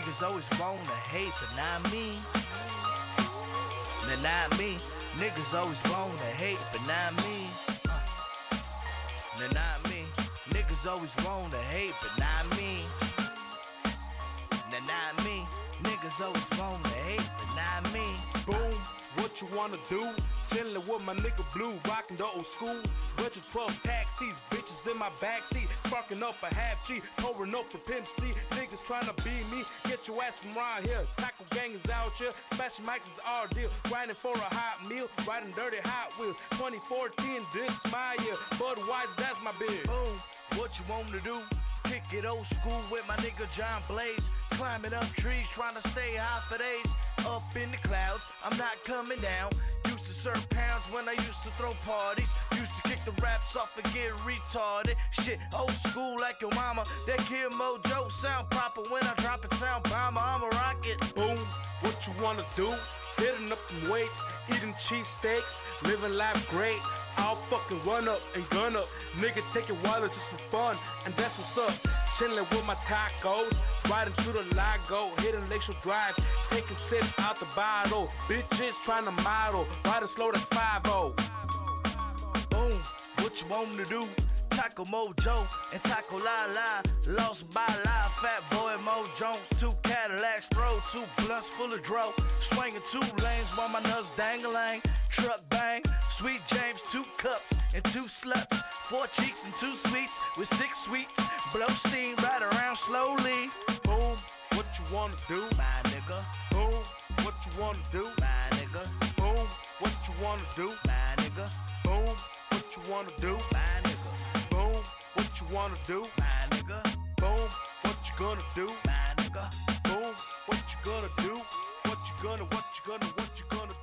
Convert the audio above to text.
Niggas always wanna hate, but not me. Nah, not me. Niggas always wanna hate, but not me. Nah, not me. Niggas always wanna hate, but not me. Nah, not me. Niggas always wanna hate, but not me. Boom, what you wanna do? Chillin' with my nigga Blue, rockin' the old school. Retro 12 taxis, bitches in my backseat, sparking up a half G, pouring up for Pimp C. Niggas tryna be me, get your ass from around here. Taco gang is out here, smashing mics is our deal. Grinding for a hot meal, riding dirty Hot Wheels. 2014, this my year. Budweiser, that's my beer. Boom, what you want to do? Kick it old school with my nigga John Blaze. Climbing up trees, trying to stay high for days. Up in the clouds, I'm not coming down. Used to serve pounds when I used to throw parties. Used to kick the raps off and get retarded. Shit, old school like your mama. That kid Mojo sound proper when I drop it, sound bomber. I'm a rocket. Boom, what you wanna do? Hitting up them weights, eating cheesesteaks, living life great. I'll fucking run up and gun up. Nigga, take your wallet just for fun, and that's what's up. Chillin' with my tacos, riding to the Lago, hitting Lakeshore Drive, taking sips out the bottle. Bitches trying to model, riding slow, that's 5 Boom, what you want me to do? Taco Mojo and Taco Lala. Lost by life, Fat Boy Mo Jones. Two Cadillacs, throw two blunts full of dro. Swinging two lanes while my nuts dangling. Truck bang, Sweet James, two cups and two sluts. Four cheeks and two sweets with six sweets. Blow steam right around slowly. Boom, what you wanna do? My nigga, Boom, what you wanna do? my nigga, Boom, what you wanna do? my nigga, Boom, you wanna do? my nigga, Boom, what you wanna do? my nigga, Boom, what you gonna do? my nigga. Boom, what you gonna do? What you gonna, what you gonna, what you gonna